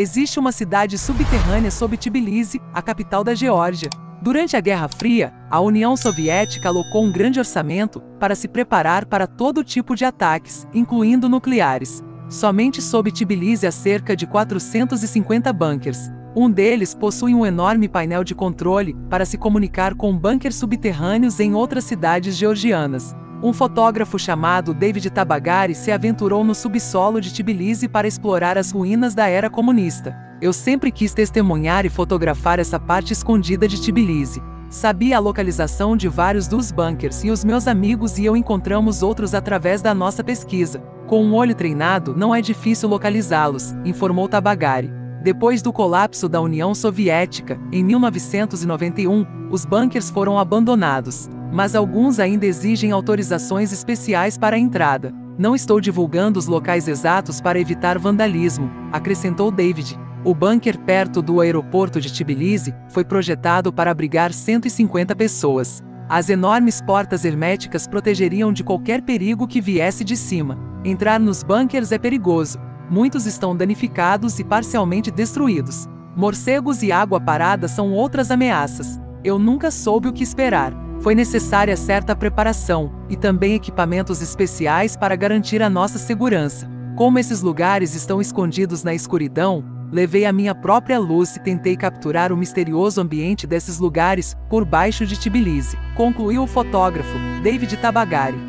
Existe uma cidade subterrânea sob Tbilisi, a capital da Geórgia. Durante a Guerra Fria, a União Soviética alocou um grande orçamento para se preparar para todo tipo de ataques, incluindo nucleares. Somente sob Tbilisi há cerca de 450 bunkers. Um deles possui um enorme painel de controle para se comunicar com bunkers subterrâneos em outras cidades georgianas. Um fotógrafo chamado David Tabagari se aventurou no subsolo de Tbilisi para explorar as ruínas da era comunista. Eu sempre quis testemunhar e fotografar essa parte escondida de Tbilisi. Sabia a localização de vários dos bunkers e os meus amigos e eu encontramos outros através da nossa pesquisa. Com um olho treinado, não é difícil localizá-los, informou Tabagari. Depois do colapso da União Soviética, em 1991, os bunkers foram abandonados mas alguns ainda exigem autorizações especiais para a entrada. Não estou divulgando os locais exatos para evitar vandalismo, acrescentou David. O bunker perto do aeroporto de Tbilisi foi projetado para abrigar 150 pessoas. As enormes portas herméticas protegeriam de qualquer perigo que viesse de cima. Entrar nos bunkers é perigoso. Muitos estão danificados e parcialmente destruídos. Morcegos e água parada são outras ameaças. Eu nunca soube o que esperar. Foi necessária certa preparação e também equipamentos especiais para garantir a nossa segurança. Como esses lugares estão escondidos na escuridão, levei a minha própria luz e tentei capturar o misterioso ambiente desses lugares por baixo de Tbilisi, concluiu o fotógrafo David Tabagari.